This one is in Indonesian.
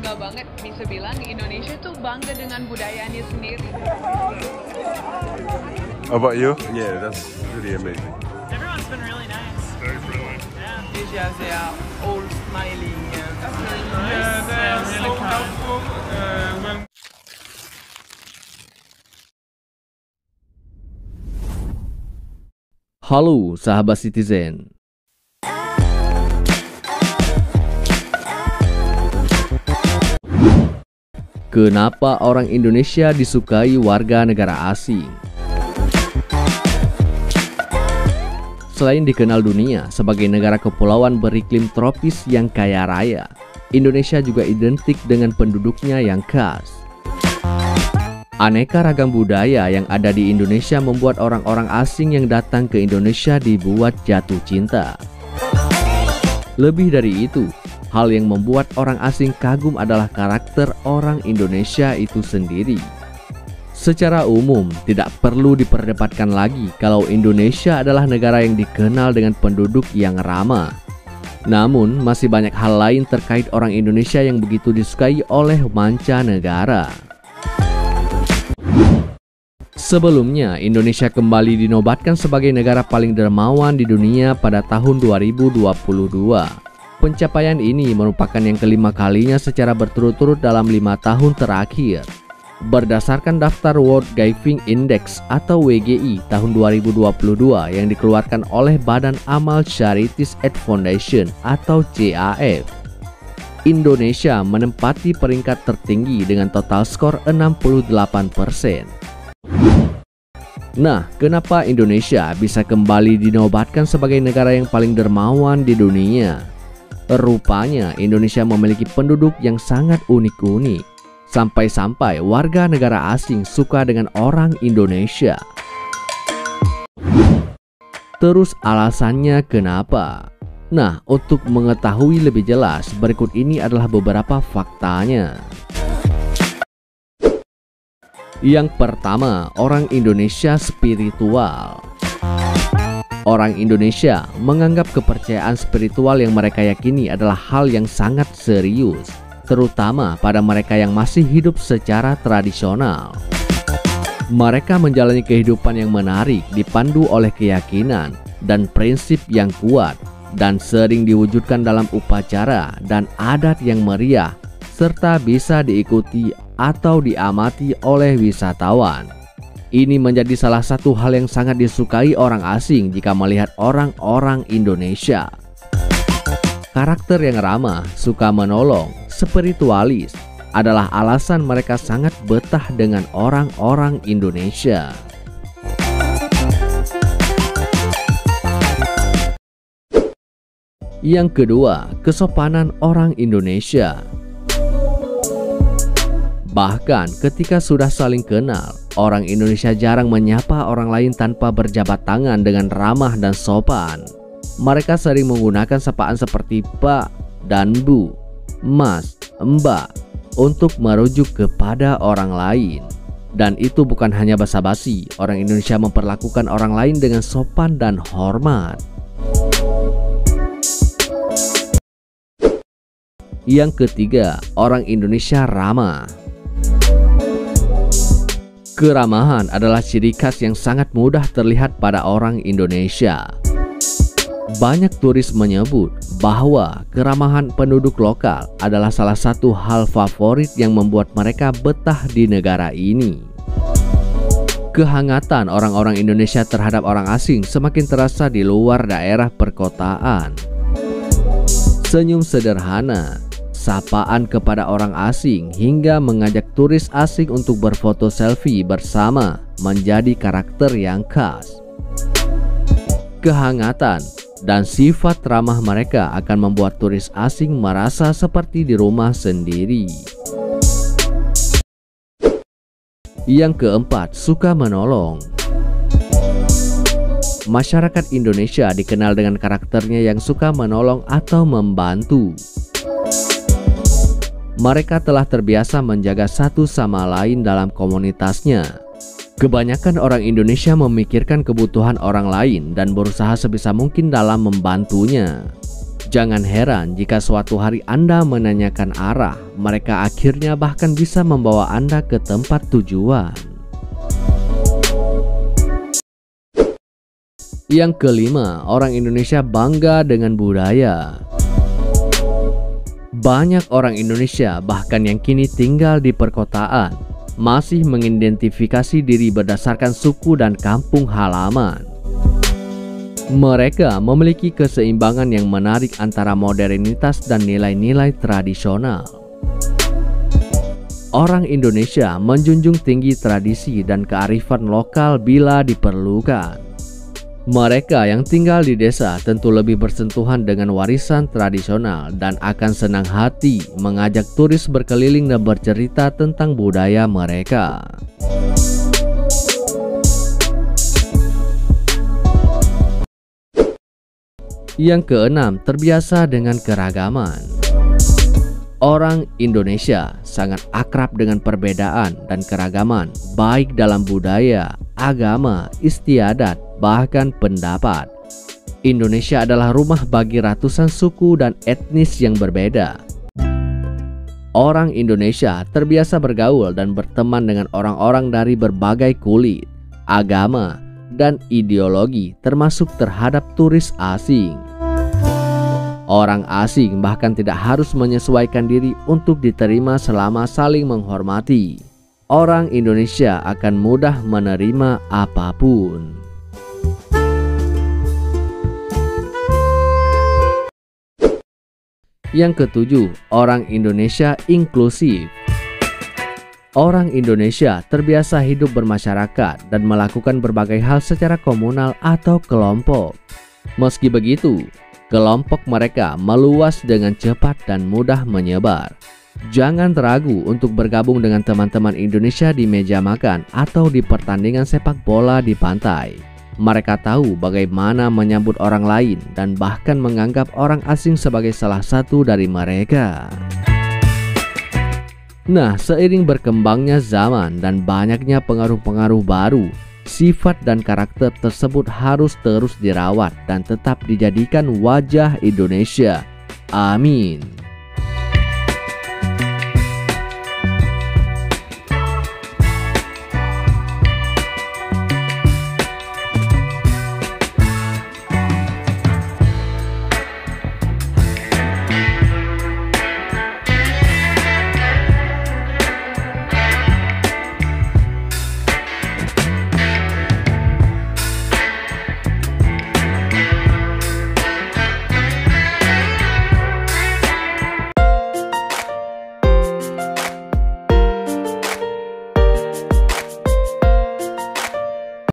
bangga banget bisa bilang Indonesia tuh bangga dengan budayanya sendiri. How about you? Yeah, that's really amazing. Everyone's been really nice. Very friendly. Yeah. Asia, they are all smiling. And That's really nice. Yeah, they're so helpful. Uh, when Halo sahabat citizen. Kenapa orang Indonesia disukai warga negara asing? Selain dikenal dunia sebagai negara kepulauan beriklim tropis yang kaya raya, Indonesia juga identik dengan penduduknya yang khas. Aneka ragam budaya yang ada di Indonesia membuat orang-orang asing yang datang ke Indonesia dibuat jatuh cinta. Lebih dari itu, hal yang membuat orang asing kagum adalah karakter orang Indonesia itu sendiri. Secara umum, tidak perlu diperdebatkan lagi kalau Indonesia adalah negara yang dikenal dengan penduduk yang ramah. Namun, masih banyak hal lain terkait orang Indonesia yang begitu disukai oleh mancanegara. Sebelumnya, Indonesia kembali dinobatkan sebagai negara paling dermawan di dunia pada tahun 2022. Pencapaian ini merupakan yang kelima kalinya secara berturut-turut dalam lima tahun terakhir. Berdasarkan daftar World Giving Index atau WGI tahun 2022 yang dikeluarkan oleh Badan Amal Charities Aid Foundation atau CAF, Indonesia menempati peringkat tertinggi dengan total skor 68%. Nah, kenapa Indonesia bisa kembali dinobatkan sebagai negara yang paling dermawan di dunia? Rupanya Indonesia memiliki penduduk yang sangat unik-unik. Sampai-sampai warga negara asing suka dengan orang Indonesia. Terus alasannya kenapa? Nah, untuk mengetahui lebih jelas, berikut ini adalah beberapa faktanya. Yang pertama, orang Indonesia spiritual. Orang Indonesia menganggap kepercayaan spiritual yang mereka yakini adalah hal yang sangat serius, terutama pada mereka yang masih hidup secara tradisional. Mereka menjalani kehidupan yang menarik, dipandu oleh keyakinan dan prinsip yang kuat, dan sering diwujudkan dalam upacara dan adat yang meriah, serta bisa diikuti atau diamati oleh wisatawan. Ini menjadi salah satu hal yang sangat disukai orang asing jika melihat orang-orang Indonesia. Karakter yang ramah, suka menolong, spiritualis adalah alasan mereka sangat betah dengan orang-orang Indonesia. Yang kedua, kesopanan orang Indonesia. Bahkan ketika sudah saling kenal, orang Indonesia jarang menyapa orang lain tanpa berjabat tangan dengan ramah dan sopan. Mereka sering menggunakan sapaan seperti Pak dan Bu, Mas, Mbak untuk merujuk kepada orang lain. Dan itu bukan hanya basa-basi, orang Indonesia memperlakukan orang lain dengan sopan dan hormat. Yang ketiga, orang Indonesia ramah. Keramahan adalah ciri khas yang sangat mudah terlihat pada orang Indonesia. Banyak turis menyebut bahwa keramahan penduduk lokal adalah salah satu hal favorit yang membuat mereka betah di negara ini. Kehangatan orang-orang Indonesia terhadap orang asing semakin terasa di luar daerah perkotaan. Senyum sederhana, sapaan kepada orang asing hingga mengajak turis asing untuk berfoto selfie bersama menjadi karakter yang khas. Kehangatan dan sifat ramah mereka akan membuat turis asing merasa seperti di rumah sendiri. Yang keempat, suka menolong. Masyarakat Indonesia dikenal dengan karakternya yang suka menolong atau membantu. Mereka telah terbiasa menjaga satu sama lain dalam komunitasnya. Kebanyakan orang Indonesia memikirkan kebutuhan orang lain dan berusaha sebisa mungkin dalam membantunya. Jangan heran jika suatu hari Anda menanyakan arah, mereka akhirnya bahkan bisa membawa Anda ke tempat tujuan. Yang kelima, orang Indonesia bangga dengan budaya. Banyak orang Indonesia, bahkan yang kini tinggal di perkotaan, masih mengidentifikasi diri berdasarkan suku dan kampung halaman. Mereka memiliki keseimbangan yang menarik antara modernitas dan nilai-nilai tradisional. Orang Indonesia menjunjung tinggi tradisi dan kearifan lokal bila diperlukan. Mereka yang tinggal di desa tentu lebih bersentuhan dengan warisan tradisional dan akan senang hati mengajak turis berkeliling dan bercerita tentang budaya mereka. Yang keenam, terbiasa dengan keragaman. Orang Indonesia sangat akrab dengan perbedaan dan keragaman, baik dalam budaya, agama, istiadat, bahkan pendapat. Indonesia adalah rumah bagi ratusan suku dan etnis yang berbeda. Orang Indonesia terbiasa bergaul dan berteman dengan orang-orang dari berbagai kulit, agama, dan ideologi, termasuk terhadap turis asing. Orang asing bahkan tidak harus menyesuaikan diri untuk diterima selama saling menghormati. Orang Indonesia akan mudah menerima apa pun. Yang ketujuh, orang Indonesia inklusif. Orang Indonesia terbiasa hidup bermasyarakat dan melakukan berbagai hal secara komunal atau kelompok. Meski begitu, kelompok mereka meluas dengan cepat dan mudah menyebar. Jangan ragu untuk bergabung dengan teman-teman Indonesia di meja makan atau di pertandingan sepak bola di pantai. Mereka tahu bagaimana menyambut orang lain dan bahkan menganggap orang asing sebagai salah satu dari mereka. Nah, seiring berkembangnya zaman dan banyaknya pengaruh-pengaruh baru, sifat dan karakter tersebut harus terus dirawat dan tetap dijadikan wajah Indonesia. Amin.